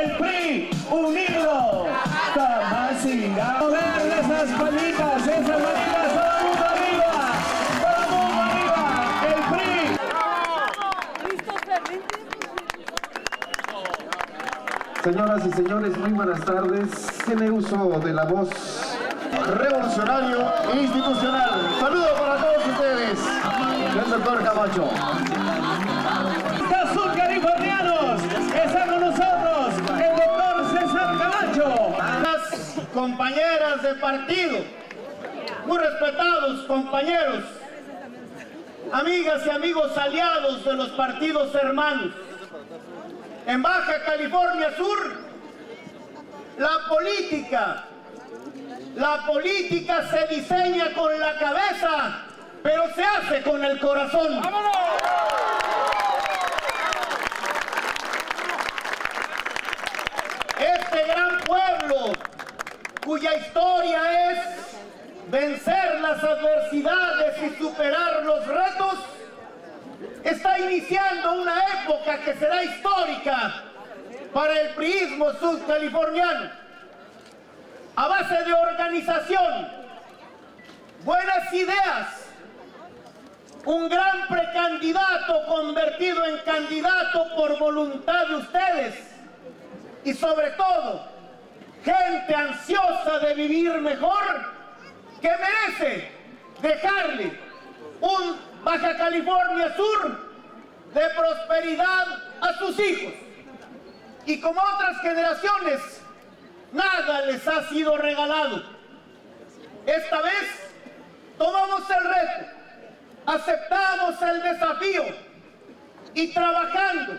El PRI unido jamás irá a mover esas palitas, esas palitas, todo mundo arriba, todo el mundo arriba. El PRI. Señoras y señores, muy buenas tardes. Tiene uso de la voz revolucionario e institucional. Saludo para todos ustedes. El doctor Camacho. Compañeras de partido, muy respetados compañeros, amigas y amigos aliados de los partidos hermanos. En Baja California Sur, la política, la política se diseña con la cabeza, pero se hace con el corazón. Este gran pueblo, cuya historia es vencer las adversidades y superar los retos, está iniciando una época que será histórica para el priismo sudcaliforniano. A base de organización, buenas ideas, un gran precandidato convertido en candidato por voluntad de ustedes y sobre todo gente ansiosa de vivir mejor que merece dejarle un Baja California Sur de prosperidad a sus hijos. Y como otras generaciones, nada les ha sido regalado. Esta vez tomamos el reto, aceptamos el desafío y trabajando,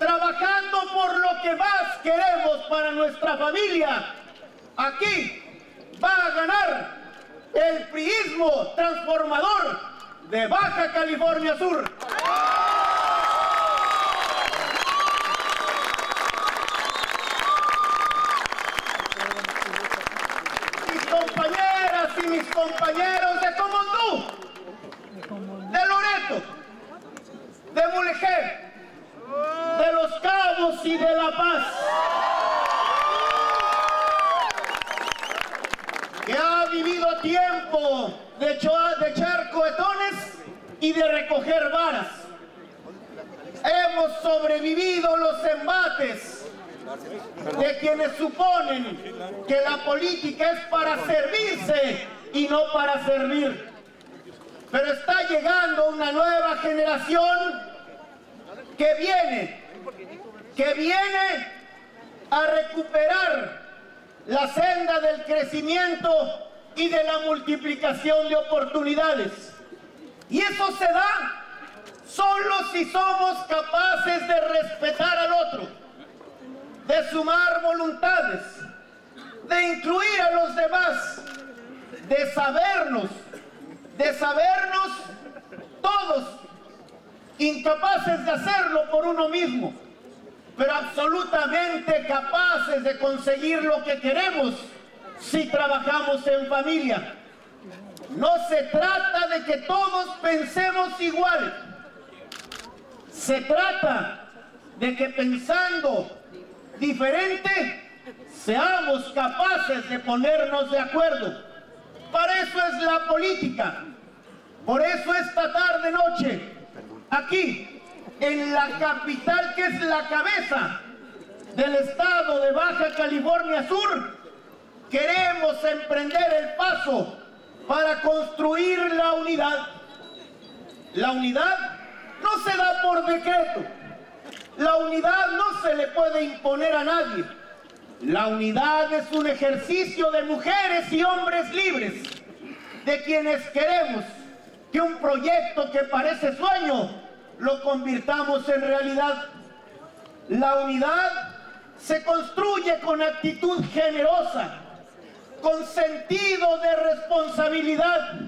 trabajando por lo que más queremos para nuestra familia, aquí va a ganar el priismo transformador de Baja California Sur. Mis compañeras y mis compañeros de Comondú, de Loreto, de Mulegé, y de La Paz. que ha vivido tiempo de, echar cohetones y de recoger varas. Hemos sobrevivido los embates de quienes suponen que la política es para servirse y no para servir. Pero está llegando una nueva generación que viene, que viene a recuperar la senda del crecimiento y de la multiplicación de oportunidades. Y eso se da solo si somos capaces de respetar al otro, de sumar voluntades, de incluir a los demás, de sabernos, de sabernos todos incapaces de hacerlo por uno mismo pero absolutamente capaces de conseguir lo que queremos si trabajamos en familia. No se trata de que todos pensemos igual. Se trata de que pensando diferente seamos capaces de ponernos de acuerdo. Para eso es la política. Por eso esta tarde noche, aquí, en la capital que es la cabeza del estado de Baja California Sur, queremos emprender el paso para construir la unidad. La unidad no se da por decreto. La unidad no se le puede imponer a nadie. La unidad es un ejercicio de mujeres y hombres libres, de quienes queremos que un proyecto que parece sueño lo convirtamos en realidad. La unidad se construye con actitud generosa, con sentido de responsabilidad,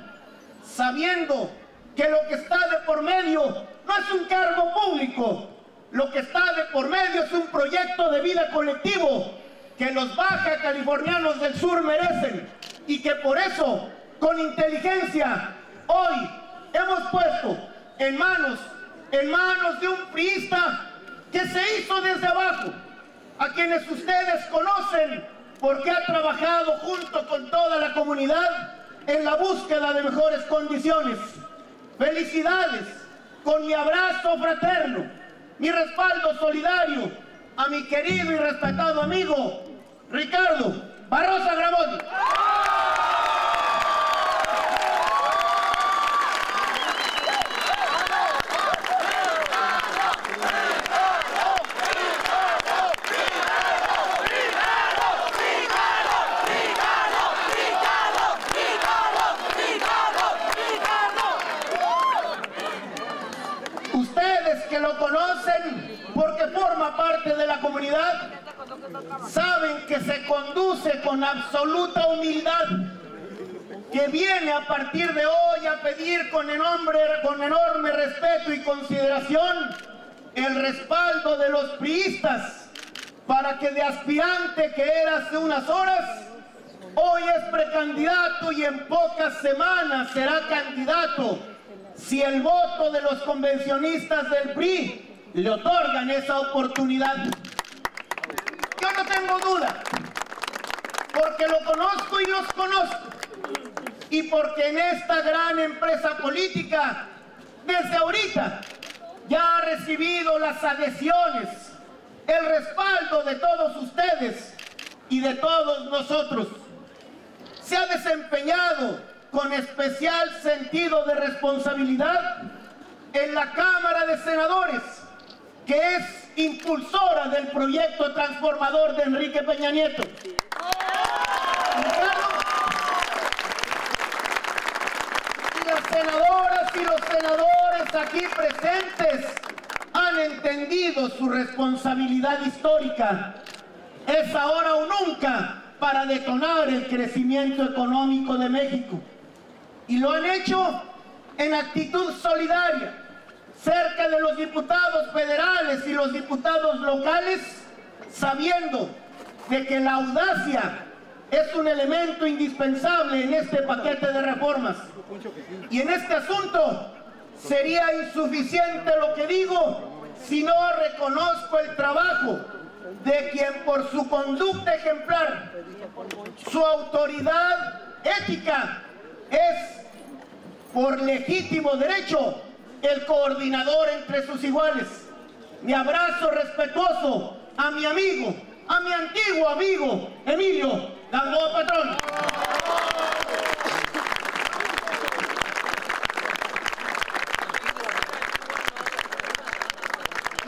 sabiendo que lo que está de por medio no es un cargo público, lo que está de por medio es un proyecto de vida colectivo que los baja californianos del sur merecen y que por eso con inteligencia, hoy hemos puesto en manos, en manos de un priista que se hizo desde abajo, a quienes ustedes conocen porque ha trabajado junto con toda la comunidad en la búsqueda de mejores condiciones. Felicidades, con mi abrazo fraterno, mi respaldo solidario a mi querido y respetado amigo Ricardo Barrosa Gramoni. Que lo conocen porque forma parte de la comunidad, saben que se conduce con absoluta humildad, que viene a partir de hoy a pedir con enorme, con enorme respeto y consideración el respaldo de los priistas para que de aspirante que era hace unas horas, hoy es precandidato y en pocas semanas será candidato si el voto de los convencionistas del PRI le otorgan esa oportunidad. Yo no tengo duda, porque lo conozco y los conozco, y porque en esta gran empresa política, desde ahorita, ya ha recibido las adhesiones, el respaldo de todos ustedes y de todos nosotros. Se ha desempeñado con especial sentido de responsabilidad en la Cámara de Senadores, que es impulsora del proyecto transformador de Enrique Peña Nieto. Y las senadoras y los senadores aquí presentes han entendido su responsabilidad histórica. Es ahora o nunca para detonar el crecimiento económico de México y lo han hecho en actitud solidaria, cerca de los diputados federales y los diputados locales, sabiendo de que la audacia es un elemento indispensable en este paquete de reformas. Y en este asunto sería insuficiente lo que digo si no reconozco el trabajo de quien por su conducta ejemplar, su autoridad ética, es por legítimo derecho el coordinador entre sus iguales. Mi abrazo respetuoso a mi amigo, a mi antiguo amigo Emilio Gamboa Patrón.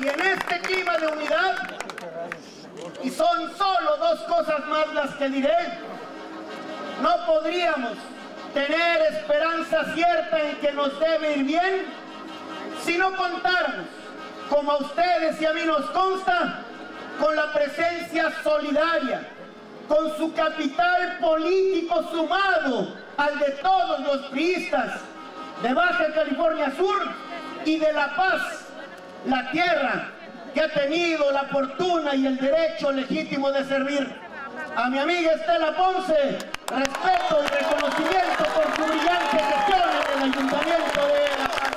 Y en este clima de unidad, y son solo dos cosas más las que diré, no podríamos tener esperanza cierta en que nos debe ir bien si no contamos, como a ustedes y a mí nos consta, con la presencia solidaria, con su capital político sumado al de todos los priistas de Baja California Sur y de La Paz, la tierra que ha tenido la fortuna y el derecho legítimo de servir. A mi amiga Estela Ponce, respeto y reconocimiento por su brillante gestión en el Ayuntamiento de La Paz.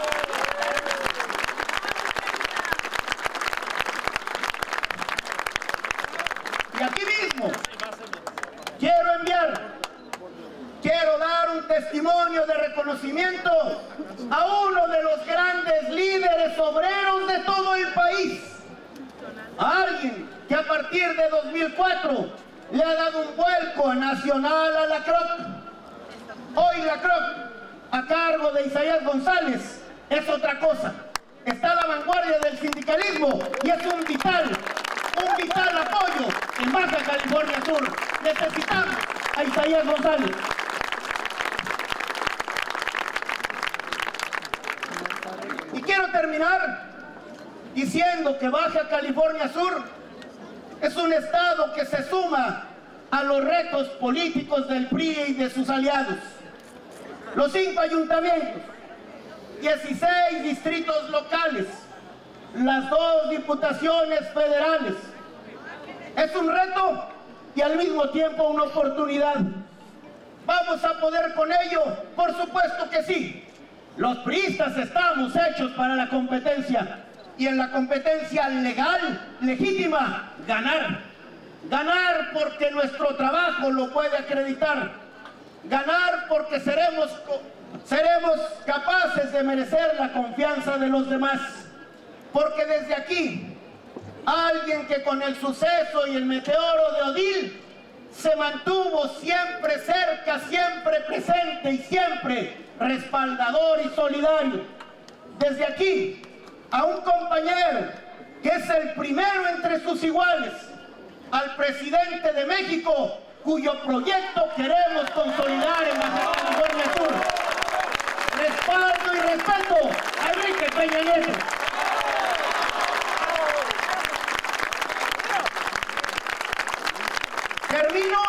Y aquí mismo quiero enviar, quiero dar un testimonio de reconocimiento a uno de los grandes líderes obreros de todo el país, a alguien que a partir de 2004 le ha dado un vuelco nacional a la CROC. Hoy la CROC, a cargo de Isaías González, es otra cosa. Está a la vanguardia del sindicalismo y es un vital, un vital apoyo en Baja California Sur. Necesitamos a Isaías González. Y quiero terminar diciendo que Baja California Sur es un estado que se suma a los retos políticos del PRI y de sus aliados. Los cinco ayuntamientos, 16 distritos locales, las dos diputaciones federales. Es un reto y al mismo tiempo una oportunidad. ¿Vamos a poder con ello? Por supuesto que sí. Los priistas estamos hechos para la competencia y en la competencia legal, legítima, ganar. Ganar porque nuestro trabajo lo puede acreditar. Ganar porque seremos, seremos capaces de merecer la confianza de los demás. Porque desde aquí, alguien que con el suceso y el meteoro de Odil se mantuvo siempre cerca, siempre presente y siempre respaldador y solidario. Desde aquí, a un compañero que es el primero entre sus iguales, al presidente de México, cuyo proyecto queremos consolidar en la California Sur. Respaldo y respeto a Enrique Peña Nieto. Termino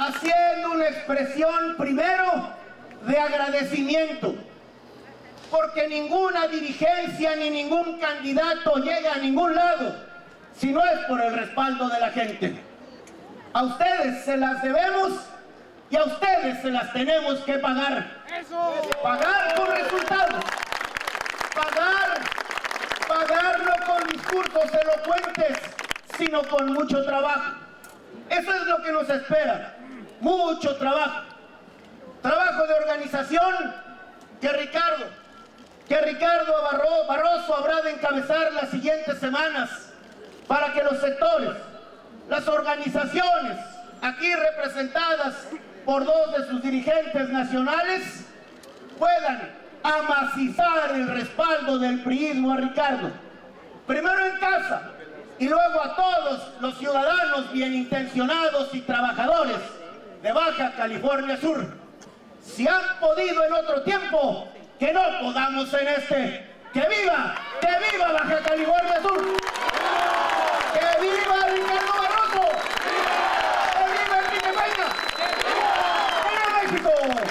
haciendo una expresión primero de agradecimiento, porque ninguna dirigencia ni ningún candidato llega a ningún lado si no es por el respaldo de la gente. A ustedes se las debemos y a ustedes se las tenemos que pagar. Pagar con resultados. Pagar, pagar no con discursos elocuentes, sino con mucho trabajo. Eso es lo que nos espera. Mucho trabajo. Trabajo de organización que Ricardo, que Ricardo Barroso habrá de encabezar las siguientes semanas para que los sectores, las organizaciones aquí representadas por dos de sus dirigentes nacionales puedan amacizar el respaldo del priismo a Ricardo. Primero en casa y luego a todos los ciudadanos bien intencionados y trabajadores de Baja California Sur. Si han podido en otro tiempo, que no podamos en este. ¡Que viva! ¡Que viva Baja California Sur! ¡Que viva Ricardo Barroso! ¡Que viva Enrique Peña! ¡Que viva México!